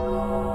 When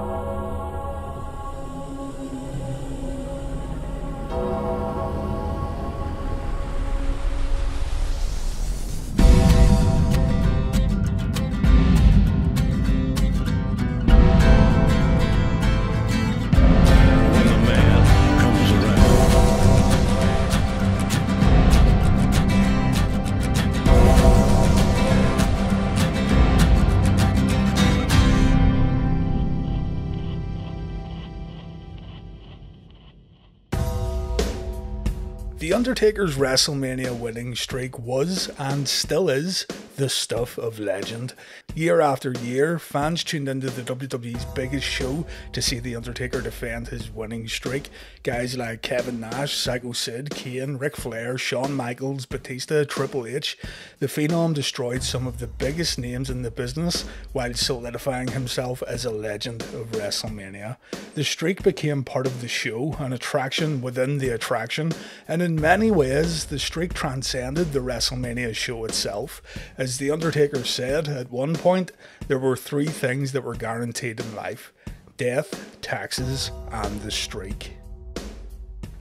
Undertaker's WrestleMania winning streak was, and still is, the stuff of legend. Year after year, fans tuned into the WWE's biggest show to see The Undertaker defend his winning streak. Guys like Kevin Nash, Psycho Sid, Kane, Ric Flair, Shawn Michaels, Batista, Triple H. The Phenom destroyed some of the biggest names in the business while solidifying himself as a legend of WrestleMania. The streak became part of the show, an attraction within the attraction, and in many ways, the streak transcended the WrestleMania show itself. As The Undertaker said at one point, there were three things that were guaranteed in life death, taxes, and the streak.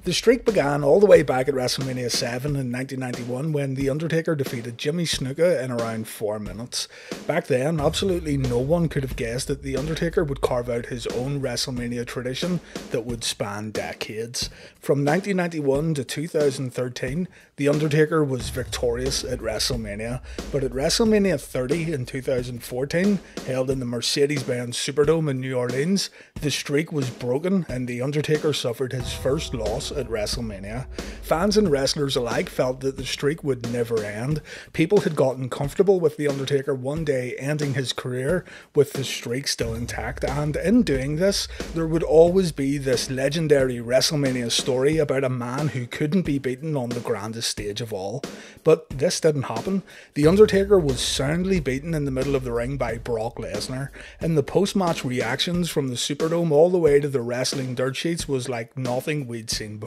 The streak began all the way back at WrestleMania 7 in 1991 when The Undertaker defeated Jimmy Snuka in around 4 minutes. Back then, absolutely no one could have guessed that The Undertaker would carve out his own WrestleMania tradition that would span decades. From 1991 to 2013, The Undertaker was victorious at WrestleMania, but at WrestleMania 30 in 2014, held in the Mercedes Benz Superdome in New Orleans, the streak was broken and The Undertaker suffered his first loss at WrestleMania. Fans and wrestlers alike felt that the streak would never end. People had gotten comfortable with The Undertaker one day ending his career with the streak still intact, and in doing this, there would always be this legendary WrestleMania story about a man who couldn't be beaten on the grandest stage of all. But this didn't happen. The Undertaker was soundly beaten in the middle of the ring by Brock Lesnar, and the post match reactions from the Superdome all the way to the wrestling dirt sheets was like nothing we'd seen before.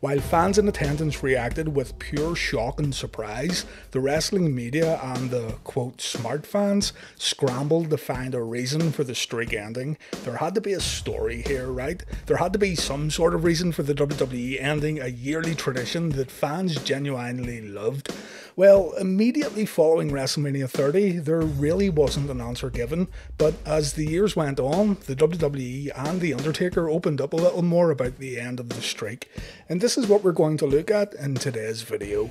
While fans in attendance reacted with pure shock and surprise, the wrestling media and the quote smart fans scrambled to find a reason for the streak ending. There had to be a story here, right? There had to be some sort of reason for the WWE ending a yearly tradition that fans genuinely loved. Well, immediately following WrestleMania 30, there really wasn't an answer given, but as the years went on, the WWE and The Undertaker opened up a little more about the end of the streak, and this is what we're going to look at in today's video.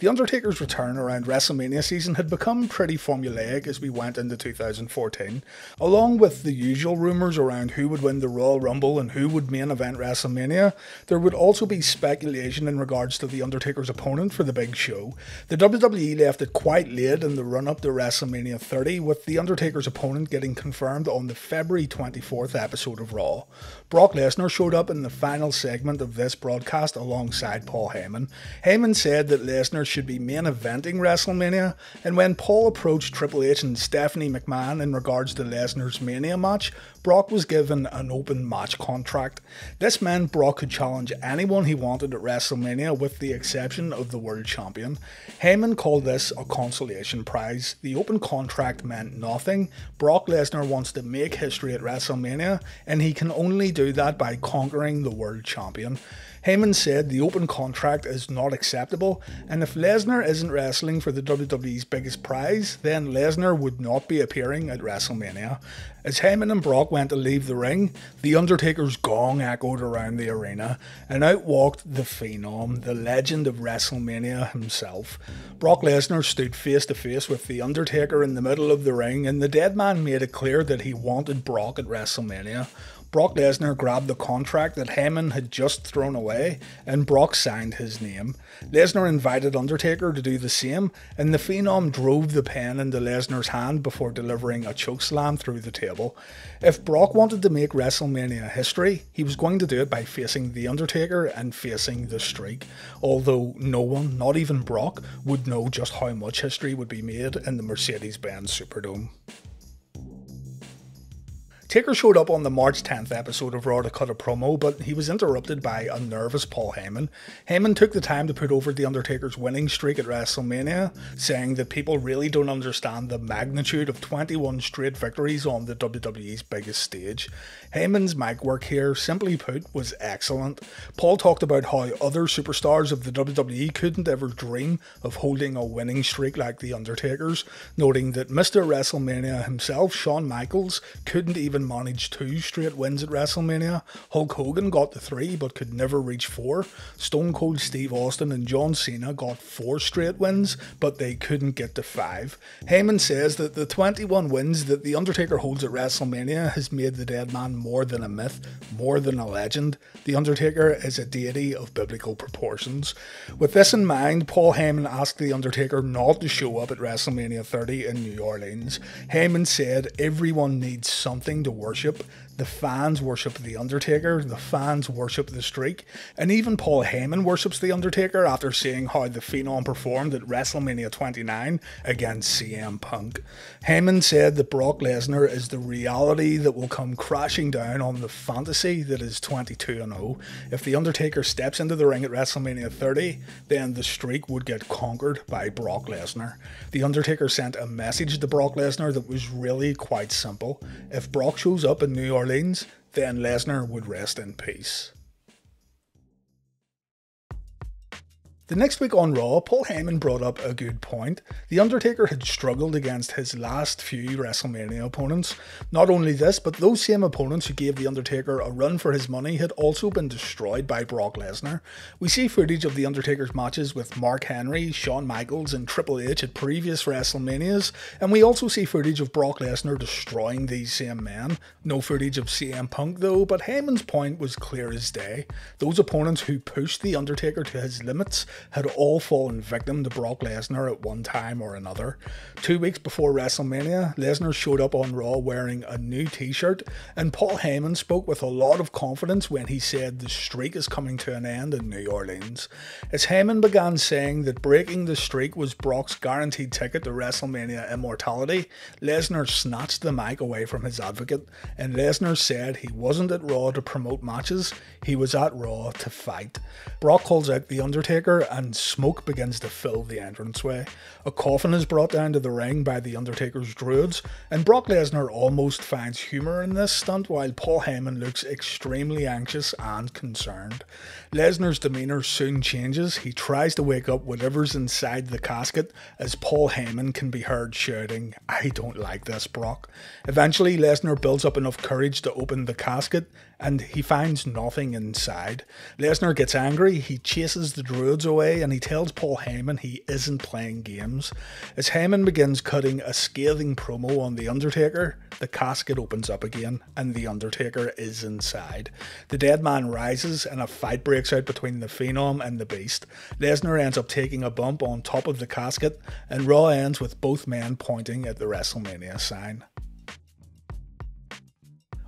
The Undertaker's return around WrestleMania season had become pretty formulaic as we went into 2014. Along with the usual rumours around who would win the Royal Rumble and who would main event WrestleMania, there would also be speculation in regards to The Undertaker's opponent for the big show. The WWE left it quite late in the run up to WrestleMania 30, with The Undertaker's opponent getting confirmed on the February 24th episode of Raw. Brock Lesnar showed up in the final segment of this broadcast alongside Paul Heyman. Heyman said that Lesnar should be main eventing WrestleMania, and when Paul approached Triple H and Stephanie McMahon in regards to Lesnar's Mania match, Brock was given an open match contract. This meant Brock could challenge anyone he wanted at WrestleMania with the exception of the world champion. Heyman called this a consolation prize. The open contract meant nothing. Brock Lesnar wants to make history at WrestleMania, and he can only do that by conquering the world champion. Heyman said the open contract is not acceptable, and if Lesnar isn't wrestling for the WWE's biggest prize, then Lesnar would not be appearing at WrestleMania. As Heyman and Brock went to leave the ring, The Undertaker's gong echoed around the arena, and out walked the Phenom, the legend of WrestleMania himself. Brock Lesnar stood face to face with The Undertaker in the middle of the ring, and the dead man made it clear that he wanted Brock at WrestleMania. Brock Lesnar grabbed the contract that Heyman had just thrown away, and Brock signed his name. Lesnar invited Undertaker to do the same, and the Phenom drove the pen into Lesnar's hand before delivering a chokeslam through the table. If Brock wanted to make WrestleMania history, he was going to do it by facing The Undertaker and facing the streak, although no one, not even Brock, would know just how much history would be made in the Mercedes Benz Superdome. Taker showed up on the March 10th episode of Raw to cut a promo, but he was interrupted by a nervous Paul Heyman. Heyman took the time to put over The Undertaker's winning streak at WrestleMania, saying that people really don't understand the magnitude of 21 straight victories on the WWE's biggest stage. Heyman's mic work here, simply put, was excellent. Paul talked about how other superstars of the WWE couldn't ever dream of holding a winning streak like The Undertaker's, noting that Mr. WrestleMania himself, Shawn Michaels, couldn't even manage two straight wins at WrestleMania. Hulk Hogan got the three but could never reach four. Stone Cold Steve Austin and John Cena got four straight wins, but they couldn't get to five. Heyman says that the 21 wins that The Undertaker holds at WrestleMania has made the dead man more than a myth, more than a legend. The Undertaker is a deity of biblical proportions. With this in mind, Paul Heyman asked The Undertaker not to show up at WrestleMania 30 in New Orleans. Heyman said everyone needs something to worship. The fans worship The Undertaker, the fans worship the streak, and even Paul Heyman worships The Undertaker after seeing how the Phenom performed at WrestleMania 29 against CM Punk. Heyman said that Brock Lesnar is the reality that will come crashing down on the fantasy that is 22 0. If The Undertaker steps into the ring at WrestleMania 30, then the streak would get conquered by Brock Lesnar. The Undertaker sent a message to Brock Lesnar that was really quite simple. If Brock shows up in New Orleans, then Lesnar would rest in peace. The next week on Raw, Paul Heyman brought up a good point. The Undertaker had struggled against his last few WrestleMania opponents. Not only this, but those same opponents who gave The Undertaker a run for his money had also been destroyed by Brock Lesnar. We see footage of The Undertaker's matches with Mark Henry, Shawn Michaels, and Triple H at previous WrestleManias, and we also see footage of Brock Lesnar destroying these same men. No footage of CM Punk though, but Heyman's point was clear as day. Those opponents who pushed The Undertaker to his limits had all fallen victim to Brock Lesnar at one time or another. Two weeks before WrestleMania, Lesnar showed up on Raw wearing a new t shirt, and Paul Heyman spoke with a lot of confidence when he said the streak is coming to an end in New Orleans. As Heyman began saying that breaking the streak was Brock's guaranteed ticket to WrestleMania immortality, Lesnar snatched the mic away from his advocate, and Lesnar said he wasn't at Raw to promote matches, he was at Raw to fight. Brock calls out The Undertaker and smoke begins to fill the entranceway. A coffin is brought down to the ring by the Undertaker's druids, and Brock Lesnar almost finds humour in this stunt while Paul Heyman looks extremely anxious and concerned. Lesnar's demeanour soon changes. He tries to wake up whatever's inside the casket as Paul Heyman can be heard shouting, I don't like this, Brock. Eventually, Lesnar builds up enough courage to open the casket and he finds nothing inside. Lesnar gets angry, he chases the druids away, and he tells Paul Heyman he isn't playing games. As Heyman begins cutting a scathing promo on The Undertaker, the casket opens up again, and The Undertaker is inside. The dead man rises, and a fight breaks out between the Phenom and the Beast. Lesnar ends up taking a bump on top of the casket, and Raw ends with both men pointing at the WrestleMania sign.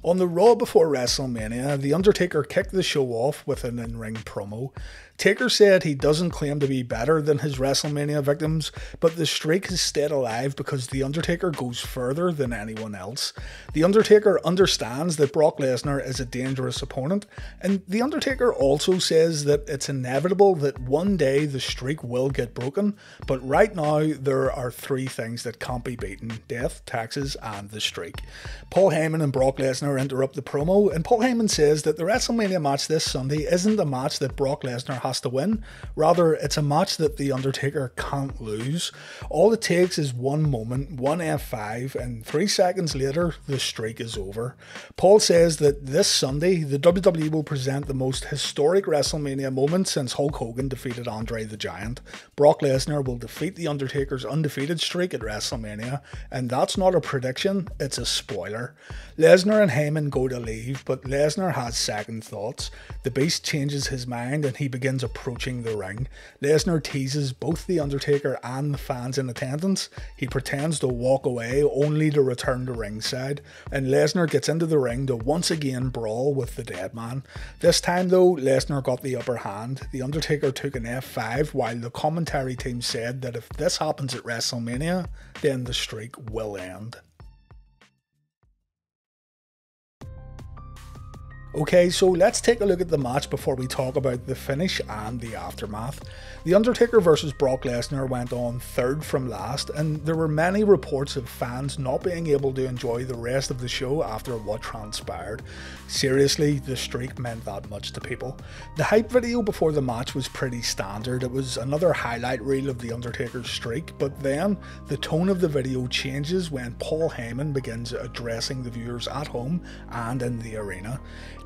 On the Raw before WrestleMania, The Undertaker kicked the show off with an in ring promo. Taker said he doesn't claim to be better than his WrestleMania victims, but the streak has stayed alive because The Undertaker goes further than anyone else. The Undertaker understands that Brock Lesnar is a dangerous opponent, and The Undertaker also says that it's inevitable that one day the streak will get broken, but right now there are three things that can't be beaten death, taxes, and the streak. Paul Heyman and Brock Lesnar interrupt the promo, and Paul Heyman says that the WrestleMania match this Sunday isn't a match that Brock Lesnar has has to win. Rather, it's a match that The Undertaker can't lose. All it takes is one moment, one F5, and three seconds later, the streak is over. Paul says that this Sunday, the WWE will present the most historic WrestleMania moment since Hulk Hogan defeated Andre the Giant. Brock Lesnar will defeat The Undertaker's undefeated streak at WrestleMania, and that's not a prediction, it's a spoiler. Lesnar and Heyman go to leave, but Lesnar has second thoughts. The Beast changes his mind and he begins approaching the ring. Lesnar teases both The Undertaker and the fans in attendance. He pretends to walk away only to return to ringside, and Lesnar gets into the ring to once again brawl with the dead man. This time, though, Lesnar got the upper hand. The Undertaker took an F5 while the commentary team said that if this happens at WrestleMania, then the streak will end. Okay, so let's take a look at the match before we talk about the finish and the aftermath. The Undertaker versus Brock Lesnar went on third from last, and there were many reports of fans not being able to enjoy the rest of the show after what transpired. Seriously, the streak meant that much to people. The hype video before the match was pretty standard, it was another highlight reel of The Undertaker's streak, but then the tone of the video changes when Paul Heyman begins addressing the viewers at home and in the arena.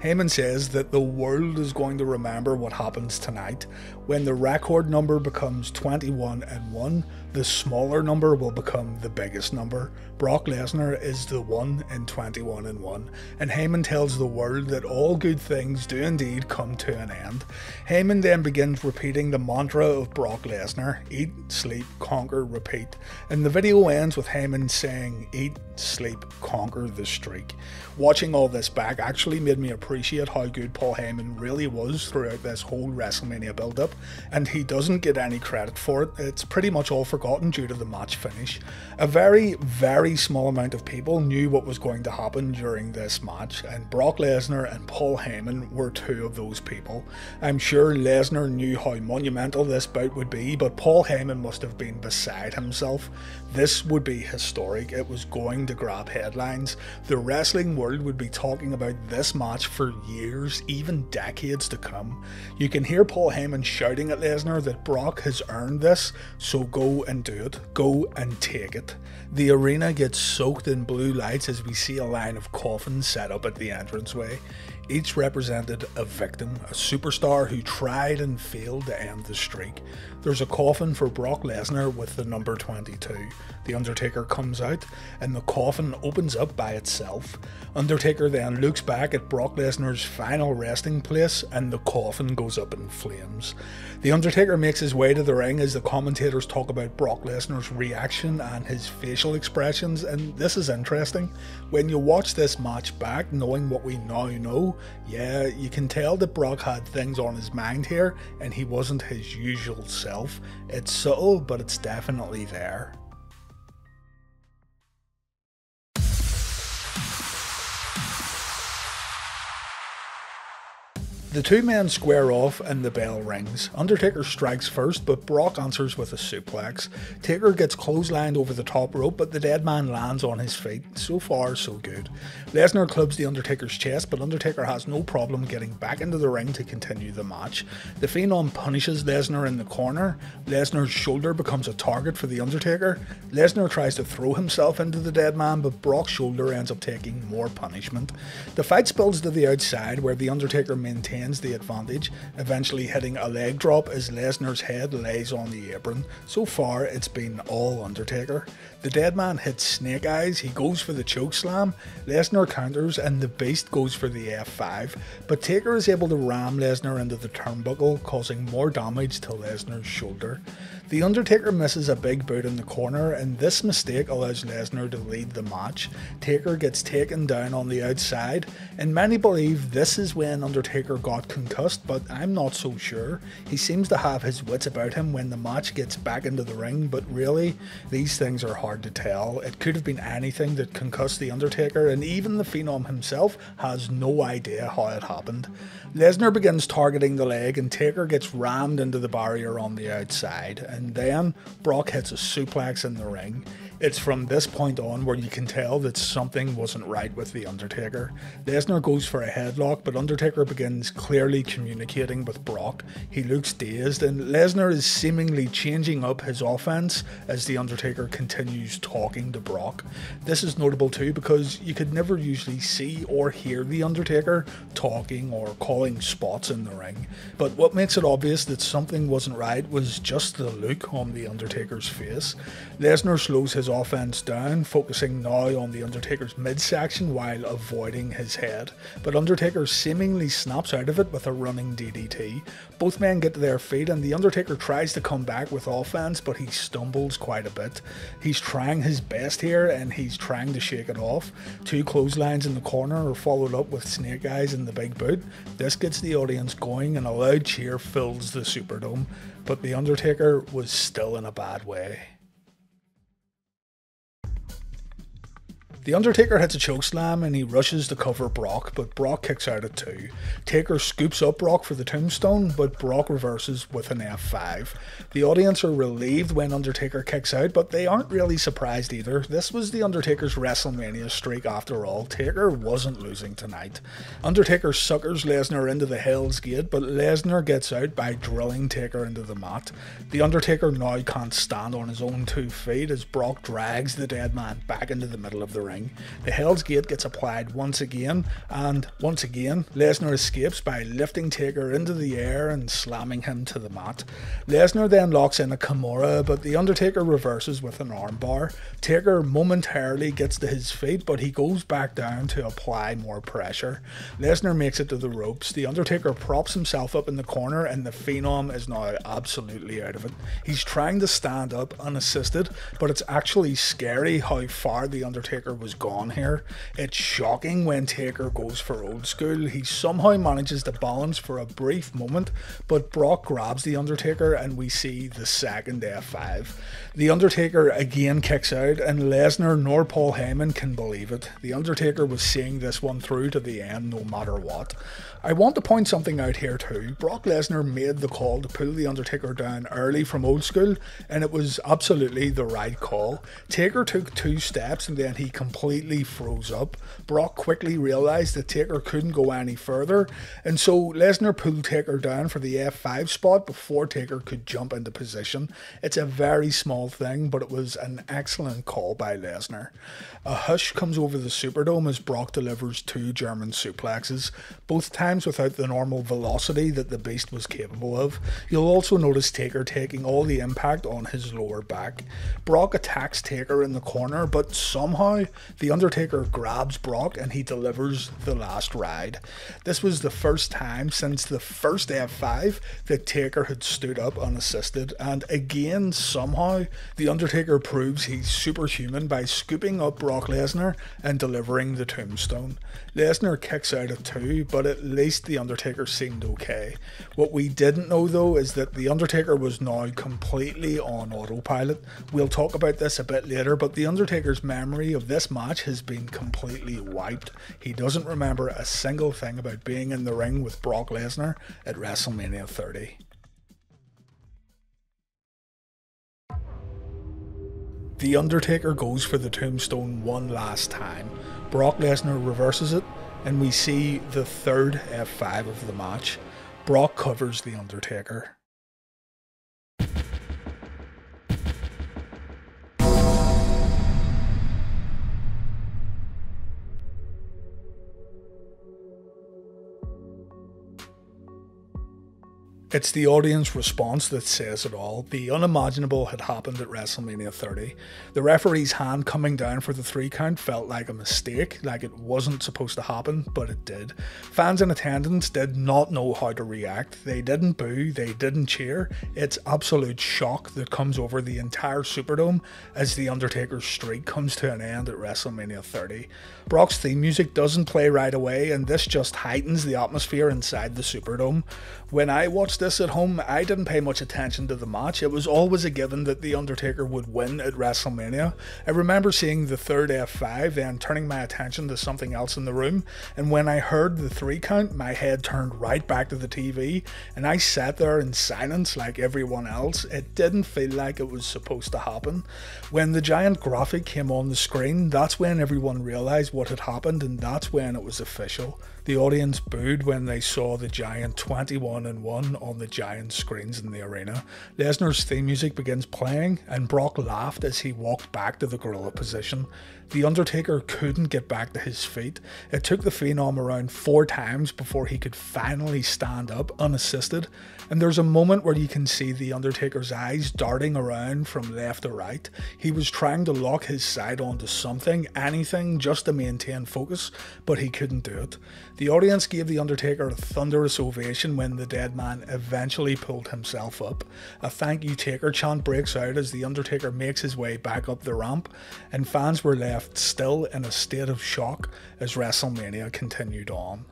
Heyman says that the world is going to remember what happens tonight. When the record number becomes 21 and 1, the smaller number will become the biggest number. Brock Lesnar is the one in 21 and 1, and Heyman tells the world that all good things do indeed come to an end. Heyman then begins repeating the mantra of Brock Lesnar eat, sleep, conquer, repeat, and the video ends with Heyman saying, Eat, sleep, conquer the streak. Watching all this back actually made me appreciate how good Paul Heyman really was throughout this whole WrestleMania build up, and he doesn't get any credit for it. It's pretty much all forgotten due to the match finish. A very, very small amount of people knew what was going to happen during this match, and Brock Lesnar and Paul Heyman were two of those people. I'm sure Lesnar knew how monumental this bout would be, but Paul Heyman must have been beside himself. This would be historic. It was going to grab headlines. The wrestling world would be talking about this match for years, even decades to come. You can hear Paul Heyman shouting at Lesnar that Brock has earned this, so go and do it. Go and take it. The arena gets soaked in blue lights as we see a line of coffins set up at the entranceway. Each represented a victim, a superstar who tried and failed to end the streak. There's a coffin for Brock Lesnar with the number 22. The Undertaker comes out, and the coffin opens up by itself. Undertaker then looks back at Brock Lesnar's final resting place, and the coffin goes up in flames. The Undertaker makes his way to the ring as the commentators talk about Brock Lesnar's reaction and his facial expressions, and this is interesting. When you watch this match back, knowing what we now know, yeah, you can tell that Brock had things on his mind here, and he wasn't his usual self. It's subtle, but it's definitely there. The two men square off and the bell rings. Undertaker strikes first, but Brock answers with a suplex. Taker gets clotheslined over the top rope, but the dead man lands on his feet. So far, so good. Lesnar clubs the Undertaker's chest, but Undertaker has no problem getting back into the ring to continue the match. The Phenom punishes Lesnar in the corner. Lesnar's shoulder becomes a target for the Undertaker. Lesnar tries to throw himself into the dead man, but Brock's shoulder ends up taking more punishment. The fight spills to the outside, where the Undertaker maintains the advantage, eventually hitting a leg drop as Lesnar's head lays on the apron. So far, it's been all Undertaker. The dead man hits Snake Eyes, he goes for the choke slam, Lesnar counters, and the Beast goes for the F5. But Taker is able to ram Lesnar into the turnbuckle, causing more damage to Lesnar's shoulder. The Undertaker misses a big boot in the corner, and this mistake allows Lesnar to lead the match. Taker gets taken down on the outside, and many believe this is when Undertaker got concussed, but I'm not so sure. He seems to have his wits about him when the match gets back into the ring, but really, these things are hard to tell. It could have been anything that concussed The Undertaker, and even the Phenom himself has no idea how it happened. Lesnar begins targeting the leg, and Taker gets rammed into the barrier on the outside, and then Brock hits a suplex in the ring. It's from this point on where you can tell that something wasn't right with The Undertaker. Lesnar goes for a headlock, but Undertaker begins clearly communicating with Brock. He looks dazed, and Lesnar is seemingly changing up his offense as The Undertaker continues talking to Brock. This is notable too because you could never usually see or hear The Undertaker talking or calling spots in the ring. But what makes it obvious that something wasn't right was just the look on The Undertaker's face. Lesnar slows his offense down, focusing now on The Undertaker's midsection while avoiding his head. But Undertaker seemingly snaps out of it with a running DDT. Both men get to their feet, and The Undertaker tries to come back with offense, but he stumbles quite a bit. He's trying his best here, and he's trying to shake it off. Two clotheslines in the corner are followed up with Snake Eyes in the big boot. This gets the audience going, and a loud cheer fills the Superdome. But The Undertaker was still in a bad way. The Undertaker hits a chokeslam and he rushes to cover Brock, but Brock kicks out at two. Taker scoops up Brock for the tombstone, but Brock reverses with an F5. The audience are relieved when Undertaker kicks out, but they aren't really surprised either. This was the Undertaker's WrestleMania streak after all. Taker wasn't losing tonight. Undertaker suckers Lesnar into the Hell's Gate, but Lesnar gets out by drilling Taker into the mat. The Undertaker now can't stand on his own two feet as Brock drags the dead man back into the middle of the ring ring. The Hell's Gate gets applied once again, and once again, Lesnar escapes by lifting Taker into the air and slamming him to the mat. Lesnar then locks in a Kimura, but The Undertaker reverses with an armbar. Taker momentarily gets to his feet, but he goes back down to apply more pressure. Lesnar makes it to the ropes. The Undertaker props himself up in the corner, and the Phenom is now absolutely out of it. He's trying to stand up unassisted, but it's actually scary how far The Undertaker was gone here. It's shocking when Taker goes for old school. He somehow manages to balance for a brief moment, but Brock grabs The Undertaker and we see the second F5. The Undertaker again kicks out, and Lesnar nor Paul Heyman can believe it. The Undertaker was seeing this one through to the end no matter what. I want to point something out here too. Brock Lesnar made the call to pull The Undertaker down early from old school, and it was absolutely the right call. Taker took two steps and then he completely froze up. Brock quickly realised that Taker couldn't go any further, and so Lesnar pulled Taker down for the F5 spot before Taker could jump into position. It's a very small thing, but it was an excellent call by Lesnar. A hush comes over the Superdome as Brock delivers two German suplexes, both times without the normal velocity that the Beast was capable of. You'll also notice Taker taking all the impact on his lower back. Brock attacks Taker in the corner, but somehow the Undertaker grabs Brock and he delivers the last ride. This was the first time since the first F5 that Taker had stood up unassisted, and again, somehow, the Undertaker proves he's superhuman by scooping up Brock Lesnar and delivering the tombstone. Lesnar kicks out at two, but at least the Undertaker seemed okay. What we didn't know though is that the Undertaker was now completely on autopilot. We'll talk about this a bit later, but the Undertaker's memory of this match has been completely wiped. He doesn't remember a single thing about being in the ring with Brock Lesnar at WrestleMania 30. The Undertaker goes for the tombstone one last time. Brock Lesnar reverses it, and we see the third F5 of the match. Brock covers The Undertaker. It's the audience response that says it all. The unimaginable had happened at WrestleMania 30. The referee's hand coming down for the three count felt like a mistake, like it wasn't supposed to happen, but it did. Fans in attendance did not know how to react. They didn't boo, they didn't cheer. It's absolute shock that comes over the entire Superdome as The Undertaker's streak comes to an end at WrestleMania 30. Brock's theme music doesn't play right away, and this just heightens the atmosphere inside the Superdome. When I watched this at home, I didn't pay much attention to the match. It was always a given that The Undertaker would win at WrestleMania. I remember seeing the third F5, and turning my attention to something else in the room, and when I heard the three count, my head turned right back to the TV, and I sat there in silence like everyone else. It didn't feel like it was supposed to happen. When the giant graphic came on the screen, that's when everyone realised what had happened, and that's when it was official. The audience booed when they saw the giant 21 and 1 on the giant screens in the arena. Lesnar's theme music begins playing, and Brock laughed as he walked back to the gorilla position. The Undertaker couldn't get back to his feet. It took the Phenom around four times before he could finally stand up unassisted. And there's a moment where you can see the Undertaker's eyes darting around from left to right. He was trying to lock his side onto something, anything, just to maintain focus, but he couldn't do it. The audience gave The Undertaker a thunderous ovation when the dead man eventually pulled himself up. A thank you Taker chant breaks out as The Undertaker makes his way back up the ramp, and fans were left still in a state of shock as WrestleMania continued on.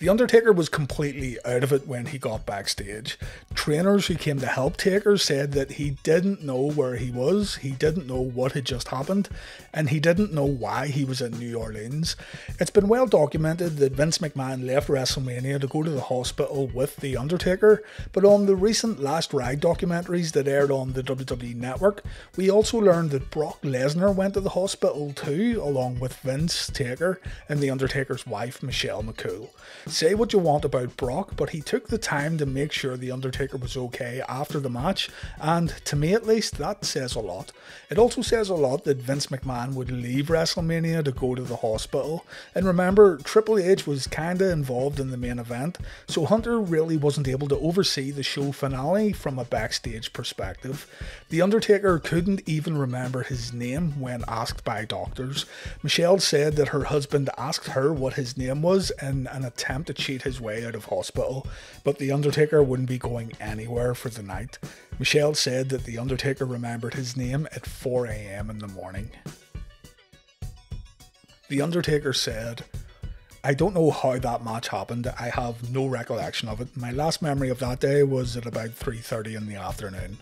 The Undertaker was completely out of it when he got backstage. Trainers who came to help Taker said that he didn't know where he was, he didn't know what had just happened, and he didn't know why he was in New Orleans. It's been well documented that Vince McMahon left WrestleMania to go to the hospital with The Undertaker, but on the recent Last Ride documentaries that aired on the WWE Network, we also learned that Brock Lesnar went to the hospital too, along with Vince Taker and The Undertaker's wife, Michelle McCool. Say what you want about Brock, but he took the time to make sure The Undertaker was okay after the match, and to me at least, that says a lot. It also says a lot that Vince McMahon would leave WrestleMania to go to the hospital. And remember, Triple H was kinda involved in the main event, so Hunter really wasn't able to oversee the show finale from a backstage perspective. The Undertaker couldn't even remember his name when asked by doctors. Michelle said that her husband asked her what his name was in an attempt to cheat his way out of hospital, but The Undertaker wouldn't be going anywhere for the night. Michelle said that The Undertaker remembered his name at 4am in the morning. The Undertaker said, I don't know how that match happened. I have no recollection of it. My last memory of that day was at about 3:30 in the afternoon.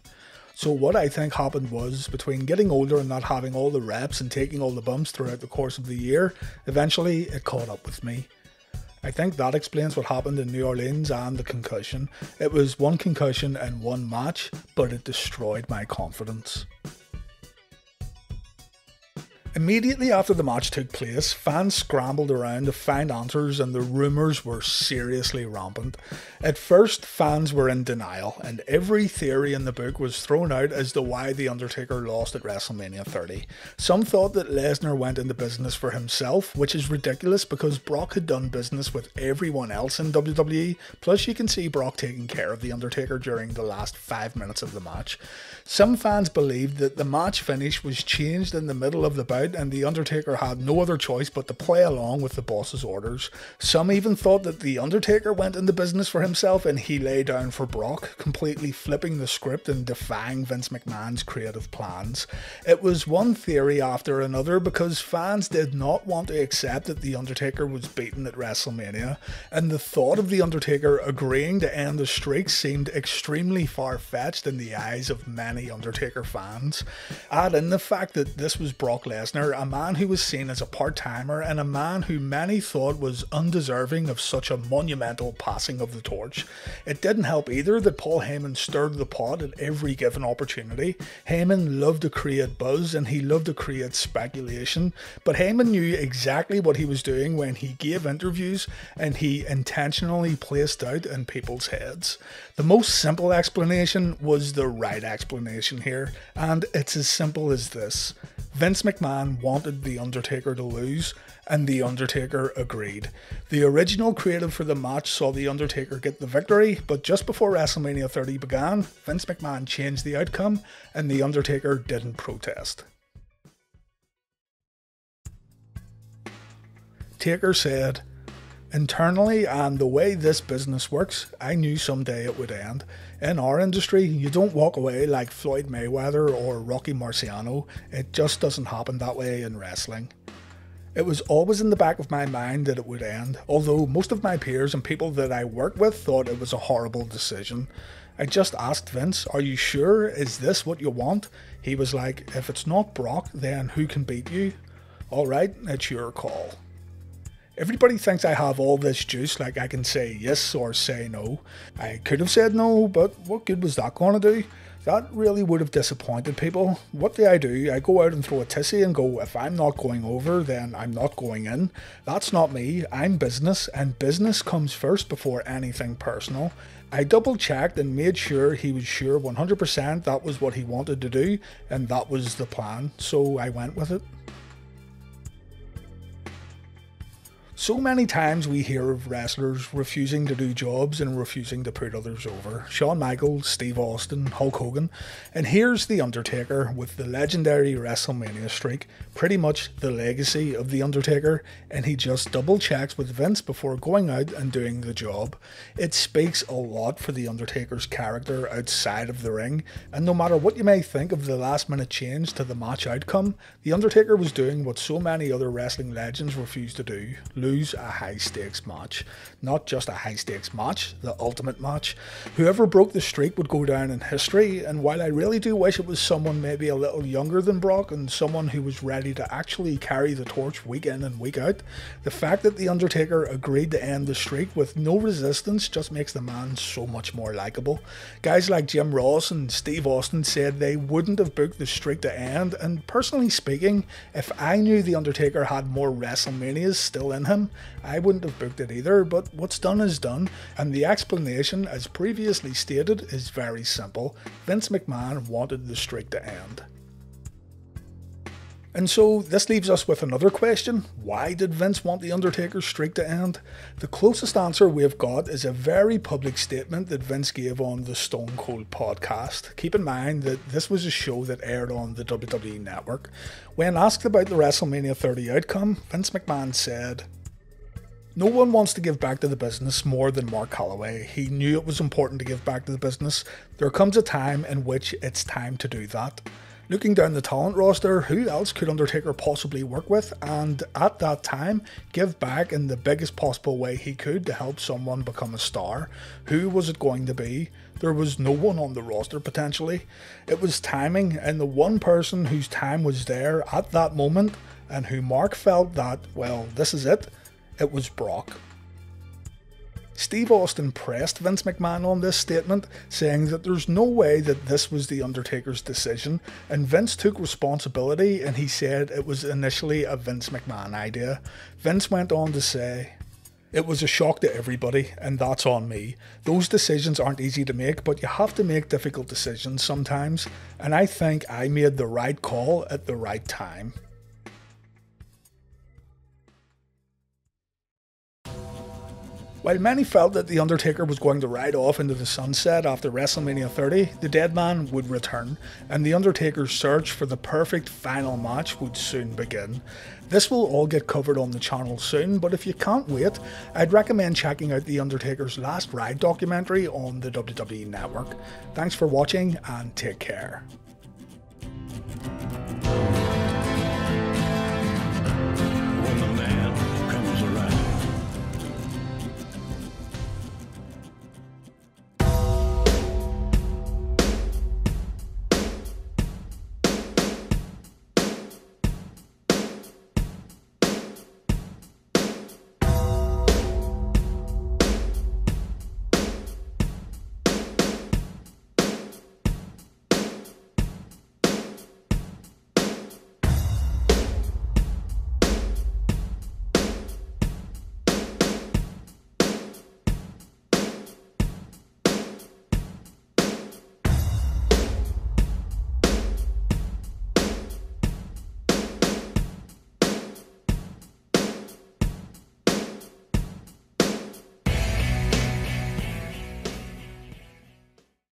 So what I think happened was between getting older and not having all the reps and taking all the bumps throughout the course of the year, eventually it caught up with me. I think that explains what happened in New Orleans and the concussion. It was one concussion and one match, but it destroyed my confidence. Immediately after the match took place, fans scrambled around to find answers and the rumours were seriously rampant. At first, fans were in denial, and every theory in the book was thrown out as to why The Undertaker lost at WrestleMania 30. Some thought that Lesnar went into business for himself, which is ridiculous because Brock had done business with everyone else in WWE, plus you can see Brock taking care of The Undertaker during the last five minutes of the match. Some fans believed that the match finish was changed in the middle of the bout and The Undertaker had no other choice but to play along with the boss's orders. Some even thought that The Undertaker went into business for himself and he lay down for Brock, completely flipping the script and defying Vince McMahon's creative plans. It was one theory after another because fans did not want to accept that The Undertaker was beaten at WrestleMania, and the thought of The Undertaker agreeing to end the streak seemed extremely far fetched in the eyes of many Undertaker fans. Add in the fact that this was Brock Lesnar, a man who was seen as a part timer and a man who many thought was undeserving of such a monumental passing of the torch. It didn't help either that Paul Heyman stirred the pot at every given opportunity. Heyman loved to create buzz and he loved to create speculation, but Heyman knew exactly what he was doing when he gave interviews and he intentionally placed doubt in people's heads. The most simple explanation was the right explanation here, and it's as simple as this. Vince McMahon wanted The Undertaker to lose, and The Undertaker agreed. The original creative for the match saw The Undertaker get the victory, but just before WrestleMania 30 began, Vince McMahon changed the outcome, and The Undertaker didn't protest. Taker said, Internally, and the way this business works, I knew someday it would end. In our industry, you don't walk away like Floyd Mayweather or Rocky Marciano. It just doesn't happen that way in wrestling. It was always in the back of my mind that it would end, although most of my peers and people that I worked with thought it was a horrible decision. I just asked Vince, Are you sure? Is this what you want? He was like, If it's not Brock, then who can beat you? Alright, it's your call. Everybody thinks I have all this juice, like I can say yes or say no. I could have said no, but what good was that going to do? That really would have disappointed people. What do I do? I go out and throw a tissy and go, if I'm not going over, then I'm not going in. That's not me. I'm business, and business comes first before anything personal. I double checked and made sure he was sure 100% that was what he wanted to do, and that was the plan, so I went with it. So many times we hear of wrestlers refusing to do jobs and refusing to put others over. Shawn Michaels, Steve Austin, Hulk Hogan, and here's The Undertaker with the legendary WrestleMania streak, pretty much the legacy of The Undertaker, and he just double checks with Vince before going out and doing the job. It speaks a lot for The Undertaker's character outside of the ring, and no matter what you may think of the last minute change to the match outcome, The Undertaker was doing what so many other wrestling legends refuse to do lose a high stakes match. Not just a high stakes match, the ultimate match. Whoever broke the streak would go down in history, and while I really do wish it was someone maybe a little younger than Brock and someone who was ready to actually carry the torch week in and week out, the fact that The Undertaker agreed to end the streak with no resistance just makes the man so much more likable. Guys like Jim Ross and Steve Austin said they wouldn't have booked the streak to end, and personally speaking, if I knew The Undertaker had more WrestleManias still in him, I wouldn't have booked it either, but what's done is done, and the explanation, as previously stated, is very simple. Vince McMahon wanted the streak to end. And so this leaves us with another question. Why did Vince want The Undertaker's streak to end? The closest answer we've got is a very public statement that Vince gave on the Stone Cold podcast. Keep in mind that this was a show that aired on the WWE network. When asked about the WrestleMania 30 outcome, Vince McMahon said, no one wants to give back to the business more than Mark Calaway. He knew it was important to give back to the business. There comes a time in which it's time to do that. Looking down the talent roster, who else could Undertaker possibly work with and at that time give back in the biggest possible way he could to help someone become a star? Who was it going to be? There was no one on the roster potentially. It was timing, and the one person whose time was there at that moment and who Mark felt that, well, this is it, it was Brock. Steve Austin pressed Vince McMahon on this statement, saying that there's no way that this was The Undertaker's decision, and Vince took responsibility and he said it was initially a Vince McMahon idea. Vince went on to say, it was a shock to everybody, and that's on me. Those decisions aren't easy to make, but you have to make difficult decisions sometimes, and I think I made the right call at the right time. While many felt that The Undertaker was going to ride off into the sunset after WrestleMania 30, the dead man would return, and The Undertaker's search for the perfect final match would soon begin. This will all get covered on the channel soon, but if you can't wait, I'd recommend checking out The Undertaker's Last Ride documentary on the WWE Network. Thanks for watching and take care.